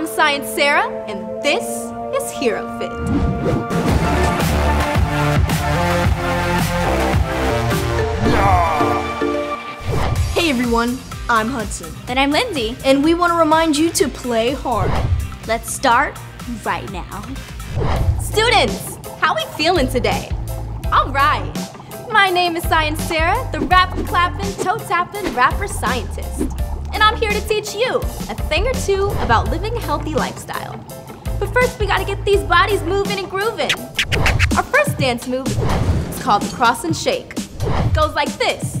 I'm Science Sarah, and this is Hero Fit. Hey everyone, I'm Hudson, And I'm Lindsay. and we want to remind you to play hard. Let's start right now. Students, how are we feeling today? All right. My name is Science Sarah, the rap clapping, toe tapping rapper scientist. And I'm here to teach you a thing or two about living a healthy lifestyle. But first, we gotta get these bodies moving and grooving. Our first dance move is called the cross and shake. It goes like this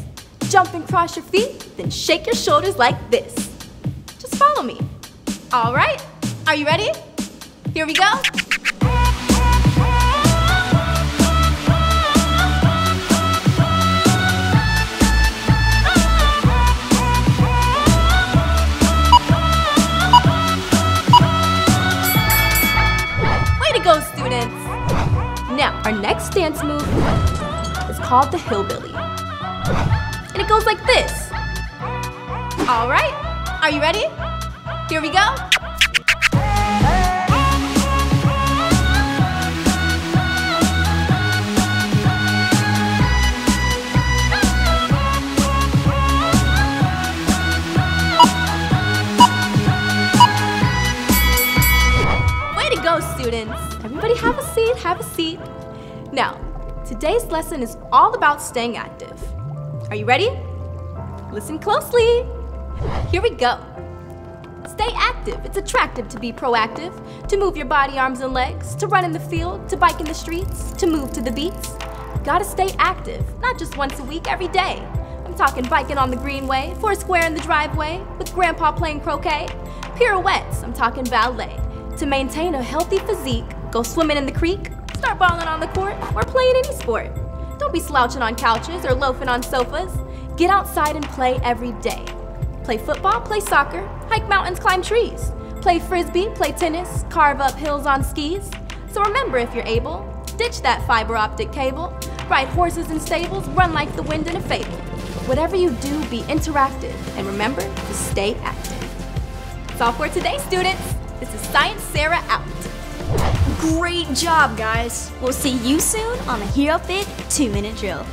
jump and cross your feet, then shake your shoulders like this. Just follow me. All right, are you ready? Here we go. Now, our next dance move is called the hillbilly. And it goes like this. All right, are you ready? Here we go. Students! Everybody have a seat, have a seat. Now, today's lesson is all about staying active. Are you ready? Listen closely. Here we go. Stay active. It's attractive to be proactive, to move your body, arms, and legs, to run in the field, to bike in the streets, to move to the beats. You gotta stay active, not just once a week, every day. I'm talking biking on the greenway, four square in the driveway, with grandpa playing croquet. Pirouettes, I'm talking ballet. To maintain a healthy physique, go swimming in the creek, start balling on the court, or playing any sport. Don't be slouching on couches or loafing on sofas. Get outside and play every day. Play football, play soccer, hike mountains, climb trees. Play frisbee, play tennis, carve up hills on skis. So remember if you're able, ditch that fiber optic cable. Ride horses in stables, run like the wind in a fable. Whatever you do, be interactive and remember to stay active. That's all for today, students. This is Science Sarah out. Great job, guys. We'll see you soon on the Hero Fit 2 Minute Drill.